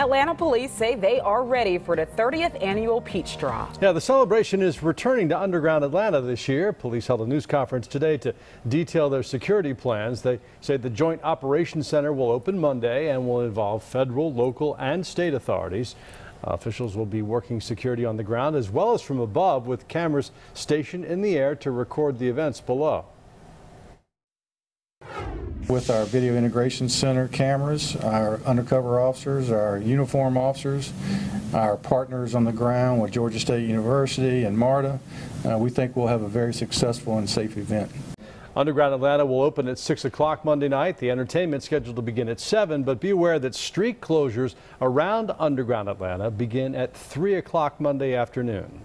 Atlanta police say they are ready for the 30th annual Peach Drop. Yeah, the celebration is returning to Underground Atlanta this year. Police held a news conference today to detail their security plans. They say the Joint Operations Center will open Monday and will involve federal, local, and state authorities. Officials will be working security on the ground as well as from above with cameras stationed in the air to record the events below. With our Video Integration Center cameras, our undercover officers, our uniform officers, our partners on the ground with Georgia State University and MARTA, uh, we think we'll have a very successful and safe event. Underground Atlanta will open at 6 o'clock Monday night. The entertainment scheduled to begin at 7, but be aware that street closures around Underground Atlanta begin at 3 o'clock Monday afternoon.